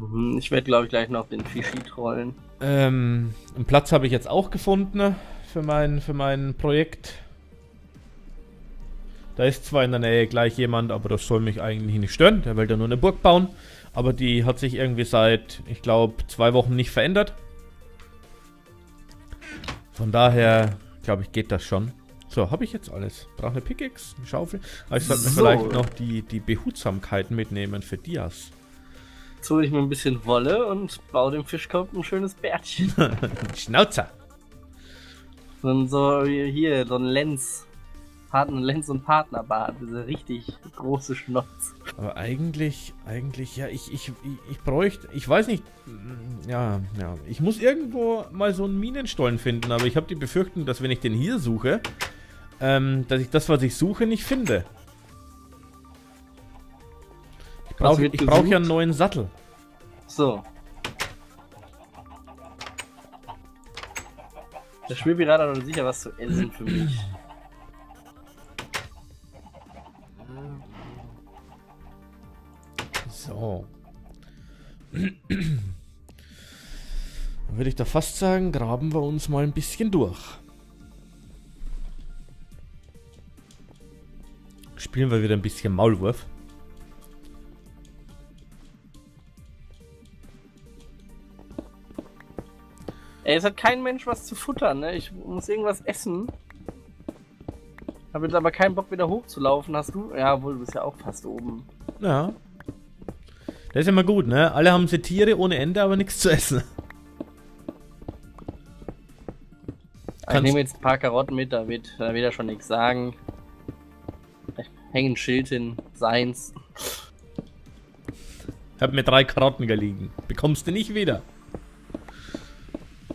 Mhm, Ich werde, glaube ich, gleich noch den Fischi trollen. Ähm, einen Platz habe ich jetzt auch gefunden ne, für mein, für mein Projekt. Da ist zwar in der Nähe gleich jemand, aber das soll mich eigentlich nicht stören. Der will da nur eine Burg bauen. Aber die hat sich irgendwie seit, ich glaube, zwei Wochen nicht verändert. Von daher, glaube ich, geht das schon. So, habe ich jetzt alles. Brauche eine Pickaxe, eine Schaufel. Aber ich sollte mir So. vielleicht noch die, die Behutsamkeit mitnehmen für Dias. Hole ich mir ein bisschen Wolle und baue dem Fischkopf ein schönes Bärtchen. Schnauzer! So ein, so hier, so ein Lenz. Partner, Lenz und Partnerbart. Diese richtig große Schnotz. Aber eigentlich, eigentlich, ja, ich, ich, ich, bräuchte, ich weiß nicht, ja, ja, ich muss irgendwo mal so einen Minenstollen finden, aber ich habe die Befürchtung, dass wenn ich den hier suche, ähm, dass ich das, was ich suche, nicht finde. Brauche ich brauch ja einen neuen Sattel. So. Der Spielpirat hat noch sicher was zu essen für mich. So. Dann würde ich da fast sagen, graben wir uns mal ein bisschen durch. Spielen wir wieder ein bisschen Maulwurf. Ey, es hat kein Mensch was zu futtern, ne? Ich muss irgendwas essen. Hab jetzt aber keinen Bock wieder hochzulaufen. Hast du? Ja, wohl, du bist ja auch fast oben. Ja. Das ist immer gut, ne? Alle haben sie Tiere ohne Ende, aber nichts zu essen. Ich nehme jetzt ein paar Karotten mit, da wird, da wird er schon nichts sagen. Ich hänge ein Schild hin, seins. Hab mir drei Karotten geliehen. Bekommst du nicht wieder.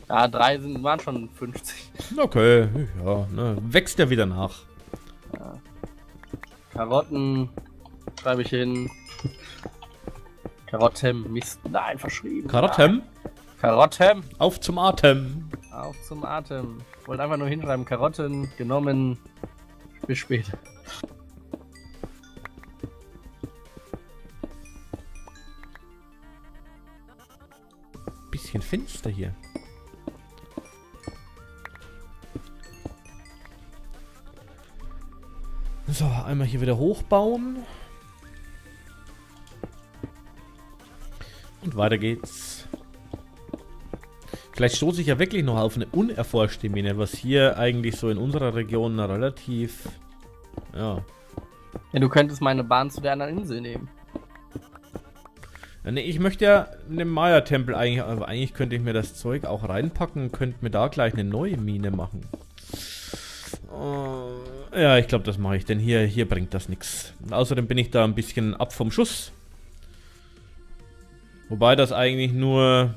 Ja, drei sind, waren schon 50. Okay, ja, ne? Wächst ja wieder nach. Karotten schreibe ich hin. Karotten, Mist, nein, verschrieben. Karotten, Nein. Karotten, auf zum Atem. auf zum Atem. Ich wollte einfach nur hinschreiben, Karotten genommen. Bis später. Bisschen finster hier. So, einmal hier wieder hochbauen. Und weiter geht's. Vielleicht stoße ich ja wirklich noch auf eine unerforschte Mine, was hier eigentlich so in unserer Region relativ... Ja. Ja, du könntest meine Bahn zu der anderen Insel nehmen. Ja, Nee, ich möchte ja einen Maya-Tempel eigentlich, aber eigentlich könnte ich mir das Zeug auch reinpacken und könnte mir da gleich eine neue Mine machen. Ja, ich glaube, das mache ich, denn hier, hier bringt das nichts. Außerdem bin ich da ein bisschen ab vom Schuss. Wobei das eigentlich nur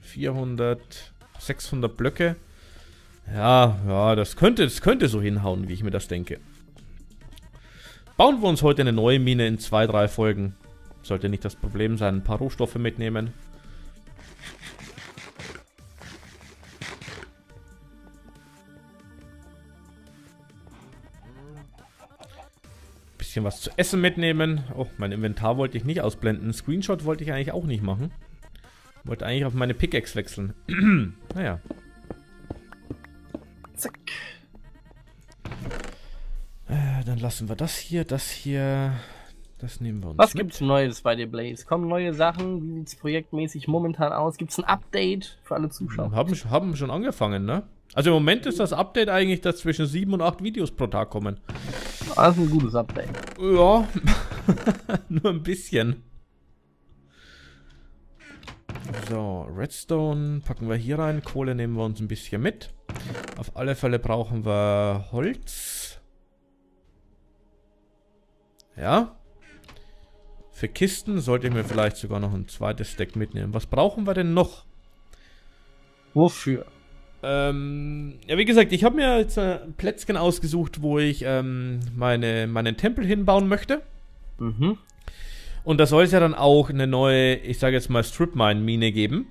400, 600 Blöcke. Ja, ja, das könnte, das könnte so hinhauen, wie ich mir das denke. Bauen wir uns heute eine neue Mine in zwei, drei Folgen. Sollte nicht das Problem sein, ein paar Rohstoffe mitnehmen. Bisschen was zu essen mitnehmen. Oh, mein Inventar wollte ich nicht ausblenden. Screenshot wollte ich eigentlich auch nicht machen. Wollte eigentlich auf meine Pickaxe wechseln. naja. Zack. Äh, dann lassen wir das hier, das hier. Das nehmen wir uns Was mit. gibt's Neues bei dir, Blaze? Kommen neue Sachen? Wie sieht's projektmäßig momentan aus? Gibt's ein Update für alle Zuschauer? Haben, haben schon angefangen, ne? Also im Moment ist das Update eigentlich, dass zwischen sieben und acht Videos pro Tag kommen. Das ist ein gutes Update. Ja, nur ein bisschen. So, Redstone packen wir hier rein. Kohle nehmen wir uns ein bisschen mit. Auf alle Fälle brauchen wir Holz. Ja. Für Kisten sollte ich mir vielleicht sogar noch ein zweites Stack mitnehmen. Was brauchen wir denn noch? Wofür? Ähm, ja, wie gesagt, ich habe mir jetzt äh, ein Plätzchen ausgesucht, wo ich ähm, meine, meinen Tempel hinbauen möchte. Mhm. Und da soll es ja dann auch eine neue, ich sage jetzt mal, Strip-Mine-Mine geben.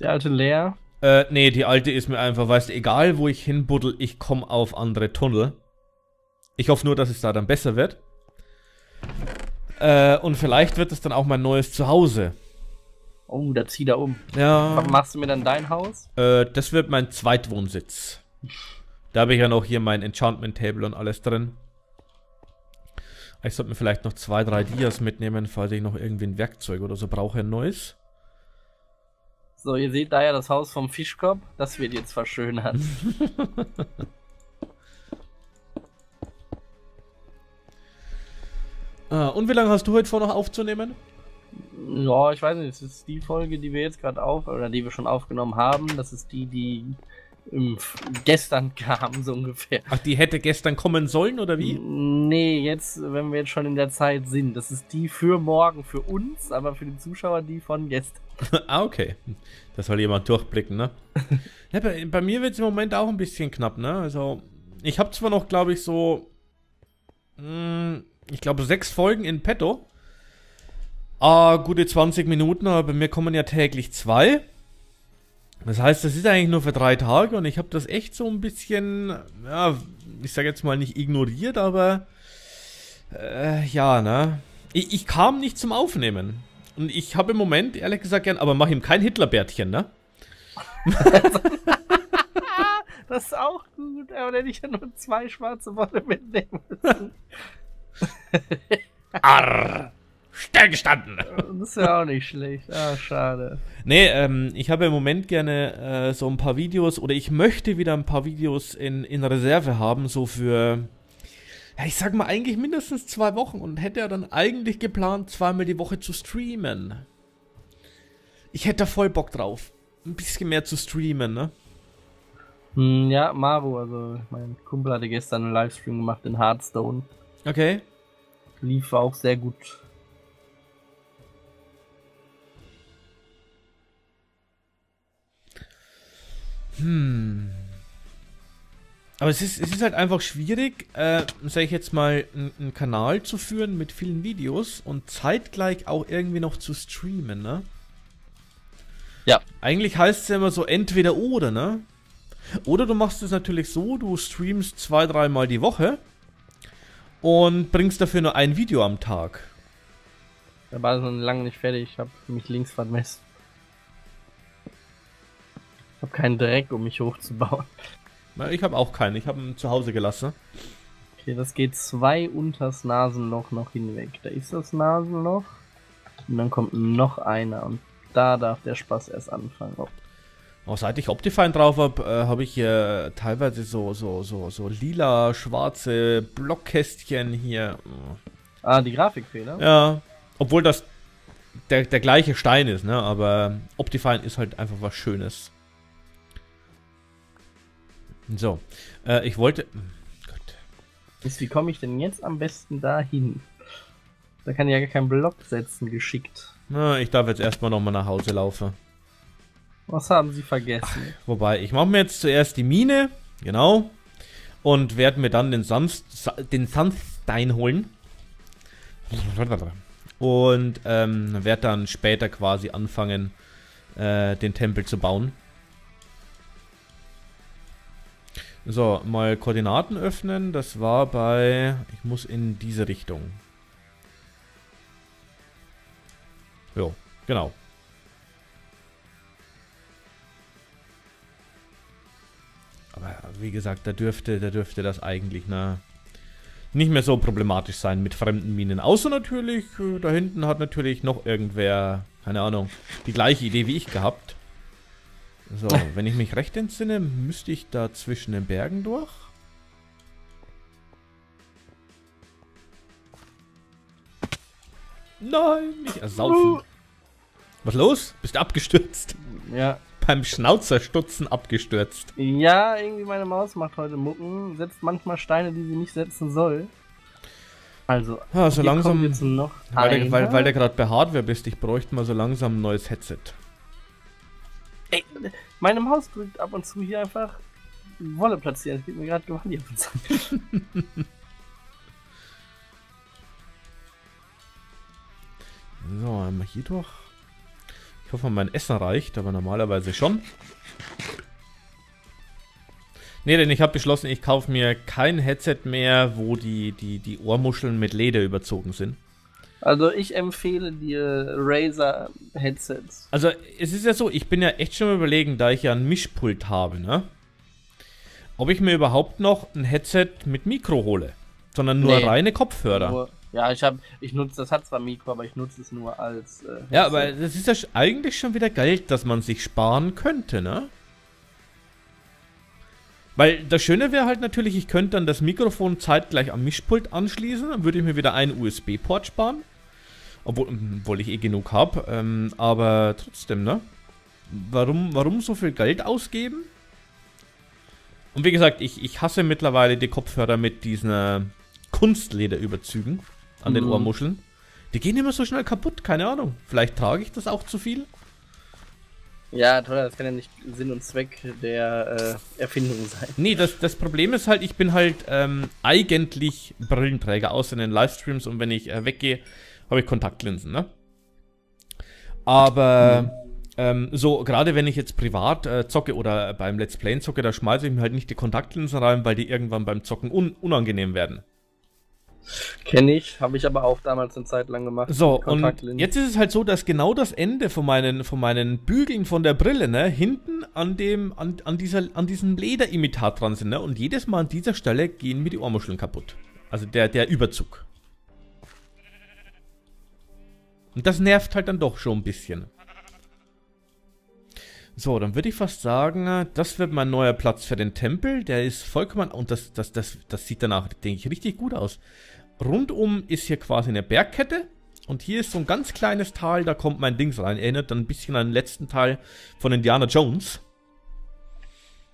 Die alte leer. Äh, nee, die alte ist mir einfach, weißt du, egal wo ich hinbuddel, ich komme auf andere Tunnel. Ich hoffe nur, dass es da dann besser wird. Äh, und vielleicht wird es dann auch mein neues Zuhause. Oh, da zieh da um. Ja. Machst du mir dann dein Haus? Äh, das wird mein Zweitwohnsitz. Da habe ich ja noch hier mein Enchantment Table und alles drin. Ich sollte mir vielleicht noch zwei, drei Dias mitnehmen, falls ich noch irgendwie ein Werkzeug oder so brauche, ein neues. So, ihr seht da ja das Haus vom Fischkopf. Das wird jetzt verschönert. ah, und wie lange hast du heute vor, noch aufzunehmen? Ja, ich weiß nicht, es ist die Folge, die wir jetzt gerade auf, oder die wir schon aufgenommen haben. Das ist die, die ähm, gestern kam, so ungefähr. Ach, die hätte gestern kommen sollen, oder wie? Nee, jetzt, wenn wir jetzt schon in der Zeit sind. Das ist die für morgen, für uns, aber für den Zuschauer die von gestern. ah, okay. Das soll jemand durchblicken, ne? ja, bei, bei mir wird es im Moment auch ein bisschen knapp, ne? Also, ich habe zwar noch, glaube ich, so, mh, hm, ich glaube, sechs Folgen in petto. Ah, gute 20 Minuten, aber bei mir kommen ja täglich zwei. Das heißt, das ist eigentlich nur für drei Tage und ich habe das echt so ein bisschen, ja, ich sage jetzt mal nicht ignoriert, aber äh, ja, ne? Ich, ich, kam nicht zum Aufnehmen. Und ich habe im Moment, ehrlich gesagt, gern, aber mach ihm kein Hitlerbärtchen, ne? das ist auch gut, aber dann ich ja nur zwei schwarze Wolle mitnehmen müssen. Arr! Stillgestanden. Das ist ja auch nicht schlecht. Ah, schade. Nee, ähm, ich habe im Moment gerne äh, so ein paar Videos oder ich möchte wieder ein paar Videos in, in Reserve haben, so für, ja, ich sag mal eigentlich mindestens zwei Wochen und hätte ja dann eigentlich geplant, zweimal die Woche zu streamen. Ich hätte da voll Bock drauf. Ein bisschen mehr zu streamen, ne? Hm, ja, Maru, also mein Kumpel hatte gestern einen Livestream gemacht in Hearthstone. Okay. Lief auch sehr gut. Hm. Aber es ist, es ist halt einfach schwierig, äh, sag ich jetzt mal, einen Kanal zu führen mit vielen Videos und zeitgleich auch irgendwie noch zu streamen, ne? Ja. Eigentlich heißt es ja immer so entweder oder, ne? Oder du machst es natürlich so, du streamst zwei, dreimal die Woche und bringst dafür nur ein Video am Tag. Da war es noch lange nicht fertig, ich habe mich links vermessen habe keinen Dreck, um mich hochzubauen. Ich habe auch keinen. Ich habe ihn zu Hause gelassen. Okay, das geht zwei unters Nasenloch noch hinweg. Da ist das Nasenloch. Und dann kommt noch einer. Und da darf der Spaß erst anfangen. Oh. Seit ich Optifine drauf habe, äh, habe ich hier teilweise so, so, so, so lila, schwarze Blockkästchen hier. Ah, die Grafikfehler? Ja. Obwohl das der, der gleiche Stein ist, ne? Aber Optifine ist halt einfach was Schönes. So, äh, ich wollte. Hm, Gott. Wie komme ich denn jetzt am besten dahin? Da kann ich ja gar keinen Block setzen, geschickt. Na, ich darf jetzt erstmal nochmal nach Hause laufen. Was haben Sie vergessen? Ach, wobei, ich mache mir jetzt zuerst die Mine, genau, und werde mir dann den, Sanst, den Sandstein holen. Und ähm, werde dann später quasi anfangen, äh, den Tempel zu bauen. So, mal Koordinaten öffnen. Das war bei... Ich muss in diese Richtung. Jo, genau. Aber wie gesagt, da dürfte, da dürfte das eigentlich ne, nicht mehr so problematisch sein mit fremden Minen. Außer natürlich, äh, da hinten hat natürlich noch irgendwer, keine Ahnung, die gleiche Idee wie ich gehabt. So, wenn ich mich recht entsinne, müsste ich da zwischen den Bergen durch. Nein, nicht ersaufen. Was los? Bist du abgestürzt? Ja. Beim Schnauzerstutzen abgestürzt. Ja, irgendwie meine Maus macht heute Mucken, setzt manchmal Steine, die sie nicht setzen soll. Also, ja, so langsam, jetzt noch weil, der, weil, weil der gerade bei Hardware bist, ich bräuchte mal so langsam ein neues Headset. Ey, meine Maus drückt ab und zu hier einfach Wolle platzieren. Das geht mir gerade gewaltig auf den Sack. so, einmal hier durch. Ich hoffe, mein Essen reicht, aber normalerweise schon. Ne, denn ich habe beschlossen, ich kaufe mir kein Headset mehr, wo die, die, die Ohrmuscheln mit Leder überzogen sind. Also ich empfehle dir Razer Headsets. Also es ist ja so, ich bin ja echt schon überlegen, da ich ja ein Mischpult habe, ne? Ob ich mir überhaupt noch ein Headset mit Mikro hole. Sondern nur Nee. reine Kopfhörer. Nur, ja, ich habe, ich nutze, das hat zwar Mikro, aber ich nutze es nur als. Äh, Ja, aber das ist ja eigentlich schon wieder Geld, das man sich sparen könnte, ne? Weil das Schöne wäre halt natürlich, ich könnte dann das Mikrofon zeitgleich am Mischpult anschließen, dann würde ich mir wieder einen USB-Port sparen. Obwohl, obwohl ich eh genug habe. Ähm, aber trotzdem, ne? Warum, warum so viel Geld ausgeben? Und wie gesagt, ich, ich hasse mittlerweile die Kopfhörer mit diesen äh, Kunstlederüberzügen an den Mhm. Ohrmuscheln. Die gehen immer so schnell kaputt, keine Ahnung. Vielleicht trage ich das auch zu viel. Ja, toll, das kann ja nicht Sinn und Zweck der äh, Erfindung sein. Nee, das, das Problem ist halt, ich bin halt ähm, eigentlich Brillenträger, außer in den Livestreams und wenn ich äh, weggehe, habe ich Kontaktlinsen, ne? Aber ähm, so, gerade wenn ich jetzt privat äh, zocke oder beim Let's Playen zocke, da schmeiße ich mir halt nicht die Kontaktlinsen rein, weil die irgendwann beim Zocken un unangenehm werden. Kenne ich, habe ich aber auch damals eine Zeit lang gemacht. So, und jetzt ist es halt so, dass genau das Ende von meinen, von meinen Bügeln von der Brille, ne, hinten an dem, an, an dieser, an diesem Lederimitat dran sind, ne, und jedes Mal an dieser Stelle gehen mir die Ohrmuscheln kaputt. Also der, der Überzug. Und das nervt halt dann doch schon ein bisschen. So, dann würde ich fast sagen, das wird mein neuer Platz für den Tempel. Der ist vollkommen, und das, das, das, das sieht danach, denke ich, richtig gut aus. Rundum ist hier quasi eine Bergkette. Und hier ist so ein ganz kleines Tal, da kommt mein Dings rein. Erinnert dann ein bisschen an den letzten Teil von Indiana Jones.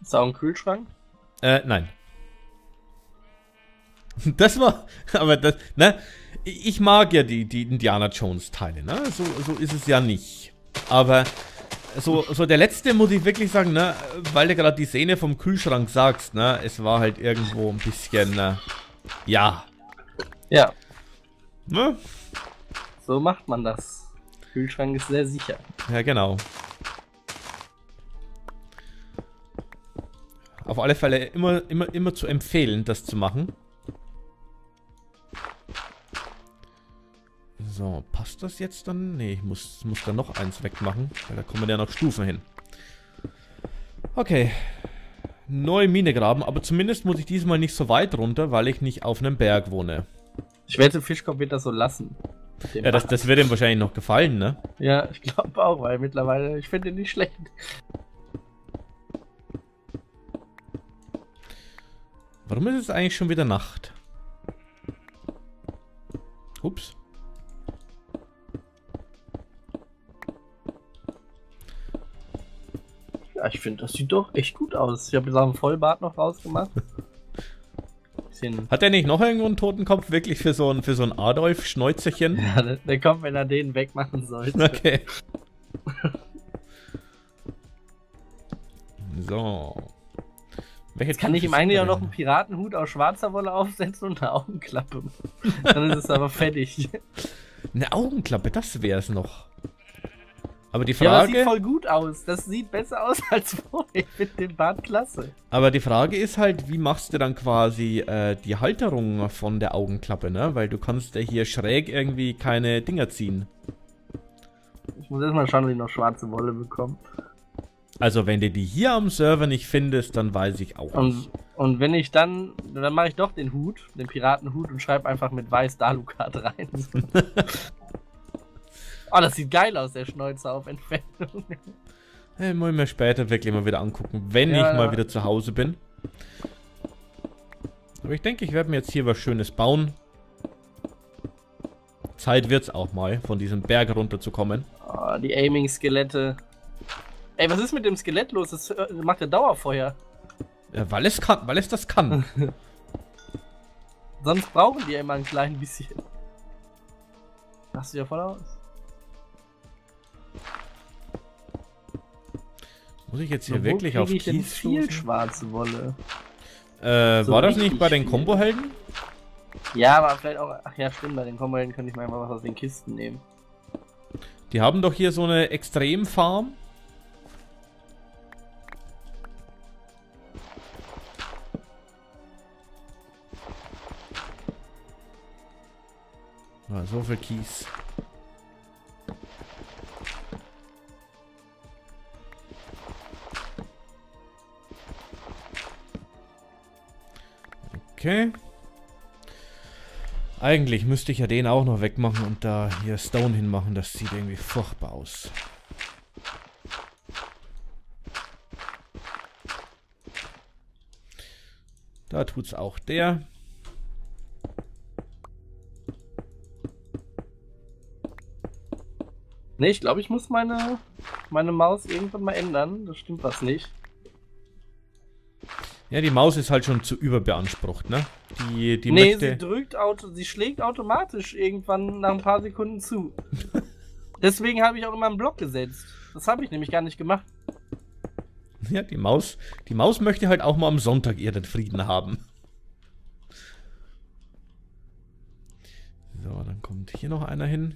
Ist auch ein Kühlschrank? Äh, nein. Das war, aber das, ne? Ich mag ja die, die Indiana Jones Teile, ne? So, so ist es ja nicht. Aber so, so der letzte muss ich wirklich sagen, ne? Weil du gerade die Szene vom Kühlschrank sagst, ne? Es war halt irgendwo ein bisschen, äh, ja, Ja, ne? so macht man das. Kühlschrank ist sehr sicher. Ja, genau. Auf alle Fälle immer, immer, immer zu empfehlen, das zu machen. So, passt das jetzt dann? Nee, ich muss, muss da noch eins wegmachen, weil da kommen ja noch Stufen hin. Okay. Neue Mine graben, aber zumindest muss ich diesmal nicht so weit runter, weil ich nicht auf einem Berg wohne. Ich wette, Fischkopf wird das so lassen. Ja, das, das wird ihm wahrscheinlich noch gefallen, ne? ja ich glaube auch, weil mittlerweile, ich finde ihn nicht schlecht. Warum ist es eigentlich schon wieder Nacht? Ups. Ja, ich finde, das sieht doch echt gut aus. Ich habe jetzt auch einen Vollbart noch rausgemacht. Bisschen. Hat er nicht noch irgendwo einen Totenkopf wirklich für so ein, für so ein Adolf-Schnäuzerchen? Ja, der, der kommt, wenn er den wegmachen sollte. Okay. So. Welche Jetzt kann ich ihm eigentlich auch noch einen Piratenhut aus schwarzer Wolle aufsetzen und eine Augenklappe. Dann ist es aber fertig. Eine Augenklappe, das wäre es noch. Aber die Ja, aber das sieht Frage, voll gut aus. Das sieht besser aus als vorher. Ich finde den Bart klasse. aber die Frage ist halt, wie machst du dann quasi äh, die Halterung von der Augenklappe, ne? Weil du kannst ja hier schräg irgendwie keine Dinger ziehen. Ich muss erstmal schauen, ob ich noch schwarze Wolle bekomme. Also wenn du die hier am Server nicht findest, dann weiß ich auch Und, nicht. und wenn ich dann, dann mache ich doch den Hut, den Piratenhut und schreibe einfach mit weiß Dalukat rein. oh, das sieht geil aus, der Schnäuzer auf Entfernung. Hey, muss ich mir später wirklich mal wieder angucken, wenn Ja, ich mal ja. wieder zu Hause bin. Aber ich denke, ich werde mir jetzt hier was Schönes bauen. Zeit wird's auch mal, von diesem Berg runterzukommen. Oh, die Aiming-Skelette. Ey, was ist mit dem Skelett los? Das äh, macht ja Dauerfeuer. Ja, weil es kann, weil es das kann. Sonst brauchen die ja immer ein klein bisschen. Machst du ja voll aus. Muss ich jetzt hier Wo wirklich auf ich Kies viel schwarze Wolle? Äh, so war das nicht bei den viel? Kombohelden? Ja, aber vielleicht auch. Ach ja, stimmt, bei den Kombohelden könnte ich mal was aus den Kisten nehmen. Die haben doch hier so eine Extremfarm. Also So viel Kies. Okay. Eigentlich müsste ich ja den auch noch wegmachen und da hier Stone hinmachen. Das sieht irgendwie furchtbar aus. Da tut's auch der. Ne, ich glaube, ich muss meine, meine Maus irgendwann mal ändern. Das stimmt was nicht. Ja, die Maus ist halt schon zu überbeansprucht, ne? Die, die nee, möchte... sie drückt auto, sie schlägt automatisch irgendwann nach ein paar Sekunden zu. Deswegen habe ich auch immer einen Block gesetzt. Das habe ich nämlich gar nicht gemacht. Ja, die Maus, die Maus möchte halt auch mal am Sonntag ihren Frieden haben. So, dann kommt hier noch einer hin.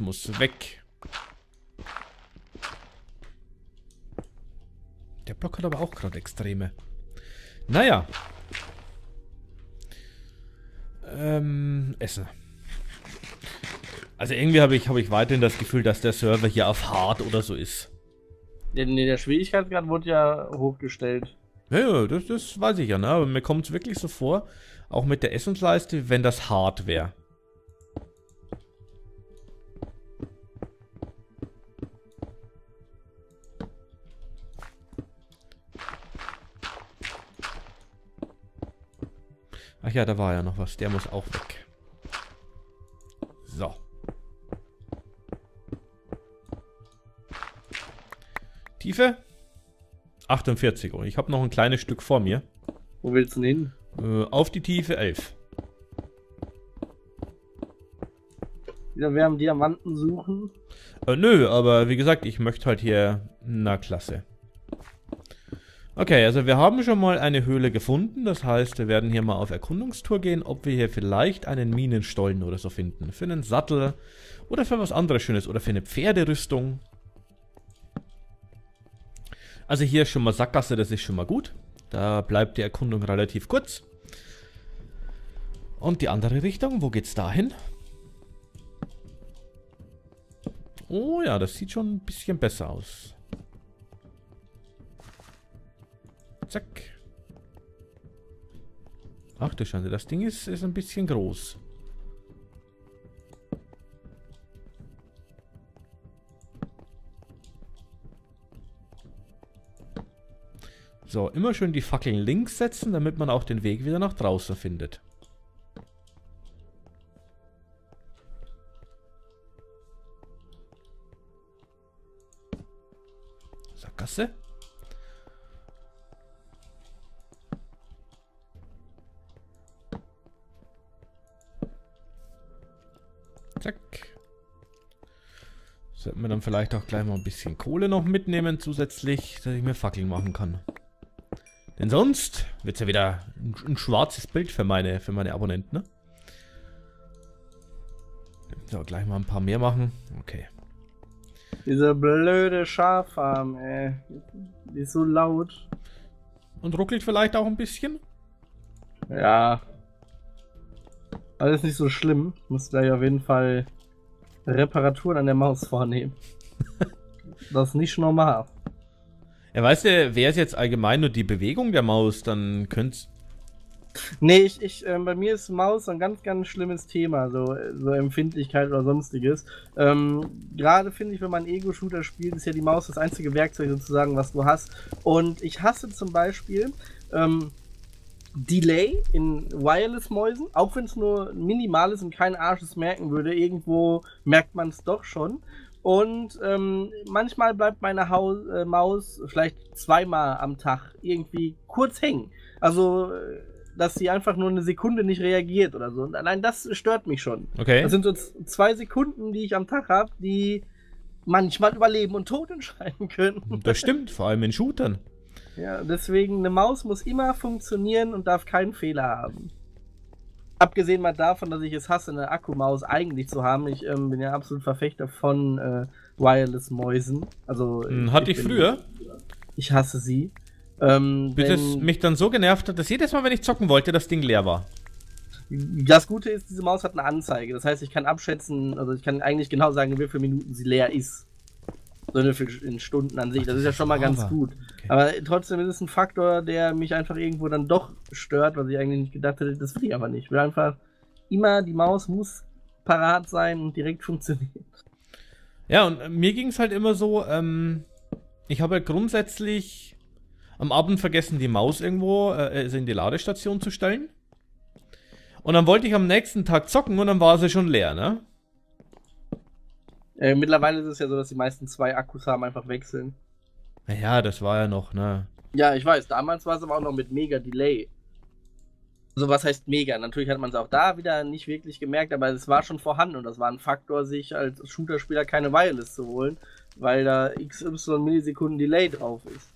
Muss weg. Der Block hat aber auch gerade Extreme. Naja. Ähm, Essen. Also irgendwie habe ich, hab ich weiterhin das Gefühl, dass der Server hier auf Hard oder so ist. Ja, nee, der Schwierigkeitsgrad wurde ja hochgestellt. Ja, ja das, das weiß ich ja, ne? aber mir kommt es wirklich so vor, auch mit der Essensleiste, wenn das hart wäre. Ach ja, da war ja noch was. Der muss auch weg. So. Tiefe? 48. Und ich habe noch ein kleines Stück vor mir. Wo willst du denn hin? Äh, auf die Tiefe 11. Wieder wir haben Diamanten suchen? Äh, nö, aber wie gesagt, ich möchte halt hier... Na, klasse. Okay, also wir haben schon mal eine Höhle gefunden. Das heißt, wir werden hier mal auf Erkundungstour gehen, ob wir hier vielleicht einen Minenstollen oder so finden. Für einen Sattel oder für was anderes Schönes oder für eine Pferderüstung. Also hier ist schon mal Sackgasse, das ist schon mal gut. Da bleibt die Erkundung relativ kurz. Und die andere Richtung, wo geht's da hin? Oh ja, das sieht schon ein bisschen besser aus. Zack. Ach du Schande, das Ding ist, ist ein bisschen groß. So, immer schön die Fackeln links setzen, damit man auch den Weg wieder nach draußen findet. Sackgasse. Sollten wir dann vielleicht auch gleich mal ein bisschen Kohle noch mitnehmen zusätzlich, dass ich mir Fackeln machen kann. Denn sonst wird es ja wieder ein, ein, schwarzes Bild für meine, für meine Abonnenten, ne? So, gleich mal ein paar mehr machen. Okay. Diese blöde Schaffarm, ey. Die ist so laut. Und ruckelt vielleicht auch ein bisschen? Ja, alles nicht so schlimm. Muss gleich auf jeden Fall Reparaturen an der Maus vornehmen. das ist nicht normal. Ja, weißt du, wäre es jetzt allgemein nur die Bewegung der Maus, dann könnte Nee, ich, ich, äh, bei mir ist Maus ein ganz, ganz schlimmes Thema, so, so Empfindlichkeit oder sonstiges. Ähm, Gerade finde ich, wenn man Ego-Shooter spielt, ist ja die Maus das einzige Werkzeug sozusagen, was du hast. Und ich hasse zum Beispiel, ähm, Delay in Wireless-Mäusen, auch wenn es nur minimal ist und kein Arsch es merken würde, irgendwo merkt man es doch schon. Und ähm, manchmal bleibt meine Haus, äh, Maus vielleicht zweimal am Tag irgendwie kurz hängen. Also, äh, dass sie einfach nur eine Sekunde nicht reagiert oder so. Und allein das stört mich schon. Okay. Das sind so zwei Sekunden, die ich am Tag habe, die manchmal über Leben und Tod entscheiden können. Das stimmt, vor allem in Shootern. Ja, deswegen, eine Maus muss immer funktionieren und darf keinen Fehler haben. Abgesehen mal davon, dass ich es hasse, eine Akkumaus eigentlich zu haben. Ich ähm, bin ja absolut Verfechter von äh, Wireless-Mäusen. Also, hm, Hatte ich, ich früher? Ich hasse sie. Ähm, Bis es mich dann so genervt hat, dass jedes Mal, wenn ich zocken wollte, das Ding leer war. Das Gute ist, diese Maus hat eine Anzeige. Das heißt, ich kann abschätzen, also ich kann eigentlich genau sagen, wie viele Minuten sie leer ist. So in Stunden an sich. Das ist ja schon mal ganz gut. Okay. Aber trotzdem ist es ein Faktor, der mich einfach irgendwo dann doch stört, was ich eigentlich nicht gedacht hätte. Das will ich aber nicht. Ich will einfach immer, die Maus muss parat sein und direkt funktionieren. Ja, und mir ging es halt immer so, ähm, ich habe halt grundsätzlich am Abend vergessen, die Maus irgendwo äh, also in die Ladestation zu stellen. Und dann wollte ich am nächsten Tag zocken und dann war sie schon leer, ne? Äh, mittlerweile ist es ja so, dass die meisten zwei Akkus haben, einfach wechseln. Naja, das war ja noch, ne? Ja, ich weiß. Damals war es aber auch noch mit mega Delay. Also was heißt mega? Natürlich hat man es auch da wieder nicht wirklich gemerkt, aber es war schon vorhanden und das war ein Faktor, sich als Shooter-Spieler keine Wireless zu holen, weil da XY Millisekunden Delay drauf ist.